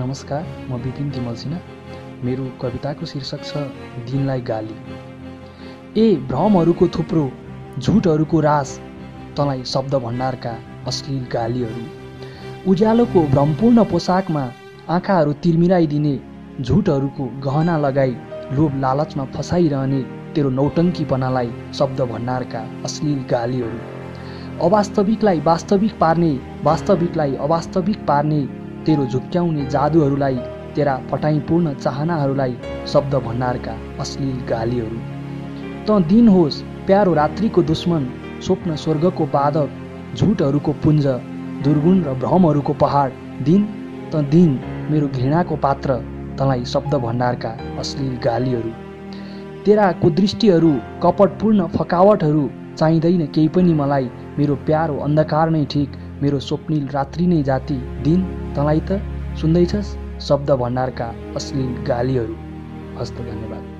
नमस्कार म विपिन तिमल सिन्हा। मेरो कविताको शीर्षक छ दिनलाई गाली। ए भ्रमहरूको थुप्रो झुटहरूको रास तँलाई शब्द भण्डारका अश्लील गालीहरू। उज्यालोको भ्रमपूर्ण पोसाकमा आँखाहरू तिर्मिराइदिने झुटहरूको गहना लगाई लोभ लालचमा फसाइरहने तेरो नौटङ्कीपनालाई शब्द भण्डारका अश्लील गालीहरू। अवास्तविकलाई वास्तविक पार्ने वास्तविकलाई अवास्तविक पार्ने तेरो झुक्क्याउने जादुहरूलाई तेरा फटाइपूर्ण चाहनाहरूलाई शब्द भण्डारका अश्लील गालीहरू। त दिन होस् प्यारो रात्रिको दुश्मन स्वप्न स्वर्गको बाधक झुटहरूको पुञ्ज दुर्गुण र भ्रमहरूको पहाड। दिन त दिन मेरो घृणाको पात्र तँलाई शब्द भण्डारका अश्लील गालीहरू। तेरा कुदृष्टिहरू कपटपूर्ण फकावटहरू चाहिँदैन केही पनि मलाई मेरो प्यारो अन्धकार नै ठिक मेरो स्वप्निल रात्रि नै जाति। दिन तँलाई त सुन्दैछस् शब्द भण्डारका अश्लील गालीहरू। हस्त धन्यवाद।